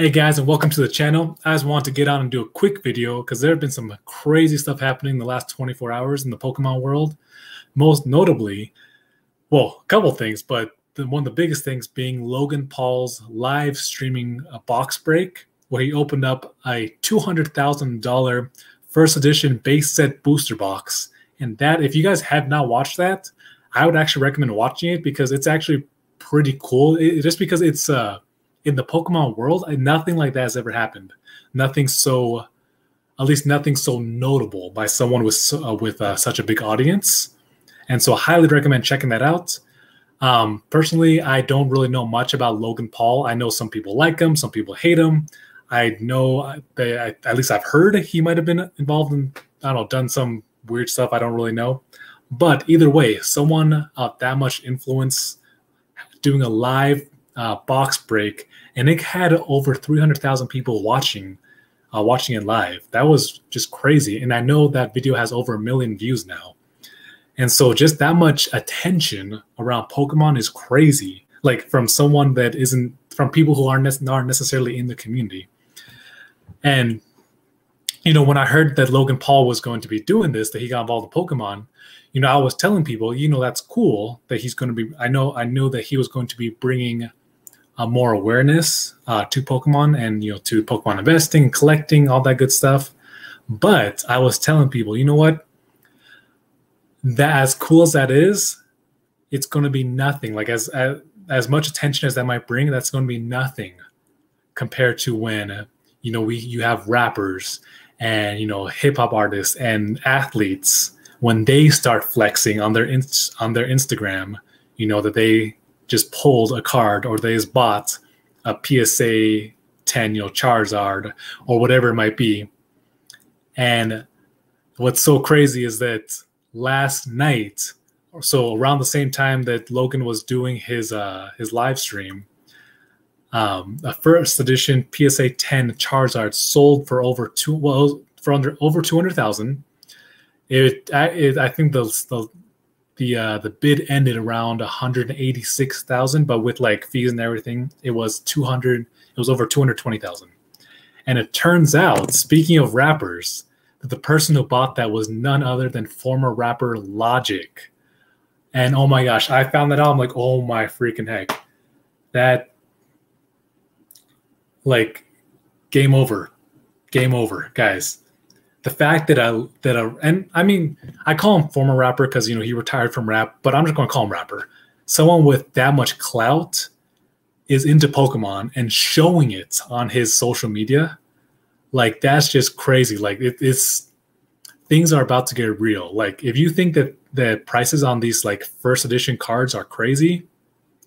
Hey guys, and welcome to the channel. I just want to get on and do a quick video because there have been some crazy stuff happening in the last 24 hours in the Pokemon world. Most notably, well, a couple things, but the, one of the biggest things being Logan Paul's live streaming a box break where he opened up a $200,000 first edition base set booster box. And that, if you guys have not watched that, I would actually recommend watching it because it's actually pretty cool. It, just because it's uh in the Pokemon world, nothing like that has ever happened. Nothing so, at least nothing so notable by someone with uh, with uh, such a big audience. And so, I highly recommend checking that out. Um, personally, I don't really know much about Logan Paul. I know some people like him, some people hate him. I know they, at least I've heard he might have been involved in, I don't know, done some weird stuff. I don't really know. But either way, someone of that much influence doing a live uh, box break, and it had over 300,000 people watching, uh, watching it live. That was just crazy. And I know that video has over a million views now. And so just that much attention around Pokemon is crazy. Like from someone that isn't from people who aren't, ne- aren't necessarily in the community. And you know, when I heard that Logan Paul was going to be doing this, that he got involved with Pokemon, you know, I was telling people, you know, that's cool that he's going to be. I know, I know that he was going to be bringing uh, more awareness uh, to Pokemon and you know to Pokemon investing, collecting, all that good stuff. But I was telling people, you know what? That as cool as that is, it's going to be nothing. Like as, as as much attention as that might bring, that's going to be nothing compared to when you know we you have rappers and you know hip hop artists and athletes when they start flexing on their on their Instagram, you know that they just pulled a card or they just bought a PSA 10, you know, Charizard or whatever it might be. And what's so crazy is that last night, so around the same time that Logan was doing his uh his live stream, um, a first edition PSA 10 Charizard sold for over two well for under over 200,000. It, it I think the, the the uh, the bid ended around 186,000, but with like fees and everything, it was 200. It was over 220,000. And it turns out, speaking of rappers, that the person who bought that was none other than former rapper Logic. And oh my gosh, I found that out. I'm like, oh my freaking heck, that like game over, game over, guys the fact that I that I and I mean I call him former rapper because you know he retired from rap, but I'm just going to call him rapper. Someone with that much clout is into Pokemon and showing it on his social media, like that's just crazy. Like it, it's things are about to get real. Like if you think that the prices on these like first edition cards are crazy,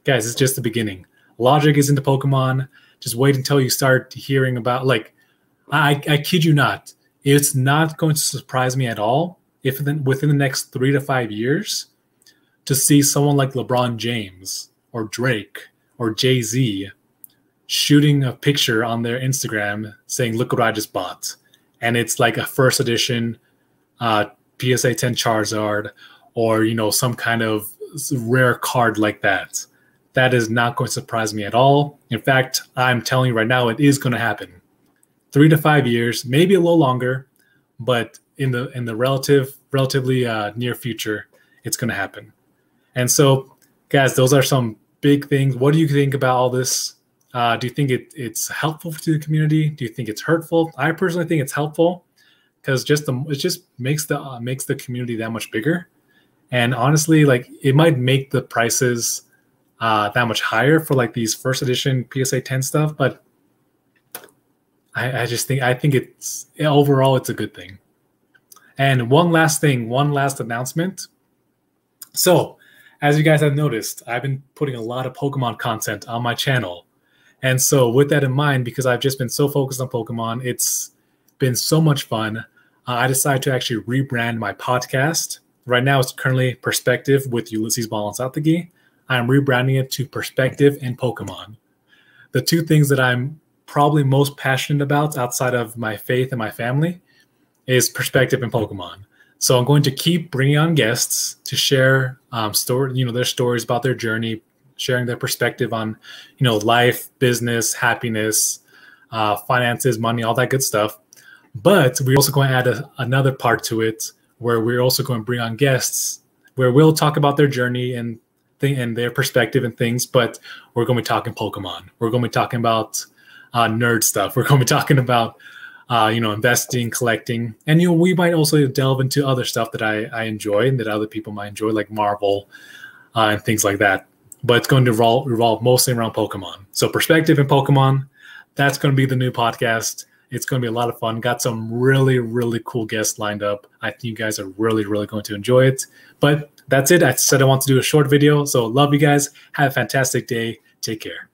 guys, it's just the beginning. Logic is into Pokemon. Just wait until you start hearing about like I I kid you not it's not going to surprise me at all if within the next three to five years to see someone like LeBron James or Drake or Jay Z shooting a picture on their Instagram saying, "Look what I just bought," and it's like a first edition uh, PSA 10 Charizard or you know some kind of rare card like that. That is not going to surprise me at all. In fact, I'm telling you right now, it is going to happen three to five years, maybe a little longer, but in the in the relative relatively uh, near future, it's going to happen. And so, guys, those are some big things. What do you think about all this? Uh, do you think it, it's helpful to the community? Do you think it's hurtful? I personally think it's helpful because just the it just makes the uh, makes the community that much bigger. And honestly, like it might make the prices uh, that much higher for like these first edition PSA 10 stuff, but I, I just think I think it's overall it's a good thing. And one last thing, one last announcement. So, as you guys have noticed, I've been putting a lot of Pokemon content on my channel. And so, with that in mind, because I've just been so focused on Pokemon, it's been so much fun. Uh, I decided to actually rebrand my podcast. Right now, it's currently Perspective with Ulysses Balanzategui. I'm rebranding it to Perspective and Pokemon. The two things that I'm probably most passionate about outside of my faith and my family is perspective in Pokemon. So I'm going to keep bringing on guests to share um, story, you know, their stories about their journey, sharing their perspective on, you know, life, business, happiness, uh, finances, money, all that good stuff. But we're also going to add a, another part to it where we're also going to bring on guests where we'll talk about their journey and thing and their perspective and things. But we're going to be talking Pokemon. We're going to be talking about uh, nerd stuff. We're going to be talking about uh, you know investing, collecting, and you know we might also delve into other stuff that I, I enjoy and that other people might enjoy, like Marvel uh, and things like that. But it's going to revolve, revolve mostly around Pokemon. So perspective in Pokemon, that's going to be the new podcast. It's going to be a lot of fun. Got some really, really cool guests lined up. I think you guys are really, really going to enjoy it. But that's it. I said I want to do a short video. So love you guys. Have a fantastic day. Take care.